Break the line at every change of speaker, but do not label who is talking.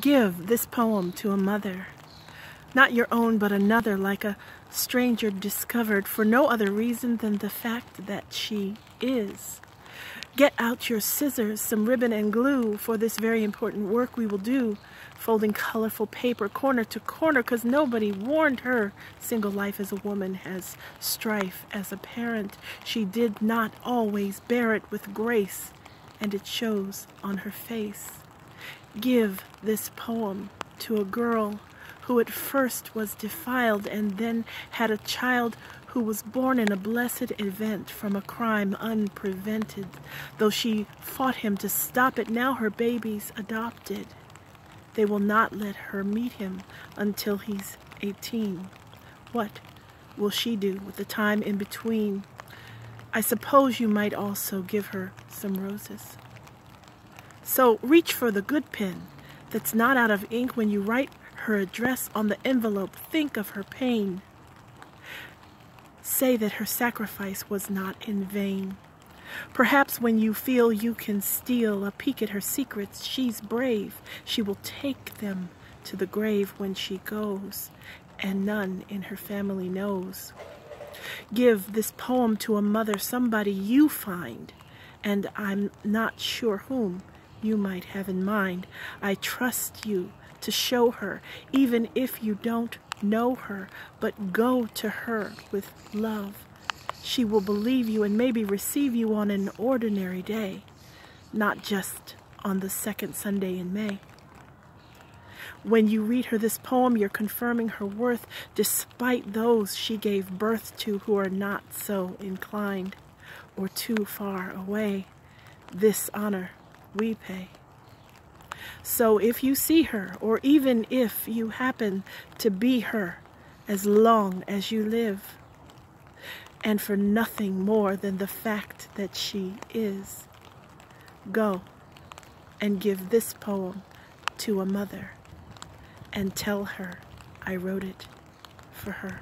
Give this poem to a mother, not your own but another, like a stranger discovered for no other reason than the fact that she is. Get out your scissors, some ribbon and glue for this very important work we will do, folding colorful paper corner to corner, because nobody warned her single life as a woman has strife as a parent. She did not always bear it with grace, and it shows on her face. Give this poem to a girl who at first was defiled and then had a child who was born in a blessed event from a crime unprevented. Though she fought him to stop it, now her baby's adopted. They will not let her meet him until he's 18. What will she do with the time in between? I suppose you might also give her some roses. So reach for the good pen that's not out of ink when you write her address on the envelope. Think of her pain. Say that her sacrifice was not in vain. Perhaps when you feel you can steal a peek at her secrets, she's brave. She will take them to the grave when she goes, and none in her family knows. Give this poem to a mother, somebody you find, and I'm not sure whom you might have in mind. I trust you to show her, even if you don't know her, but go to her with love. She will believe you and maybe receive you on an ordinary day, not just on the second Sunday in May. When you read her this poem, you're confirming her worth despite those she gave birth to who are not so inclined or too far away. This honor we pay. So if you see her, or even if you happen to be her, as long as you live, and for nothing more than the fact that she is, go and give this poem to a mother and tell her I wrote it for her.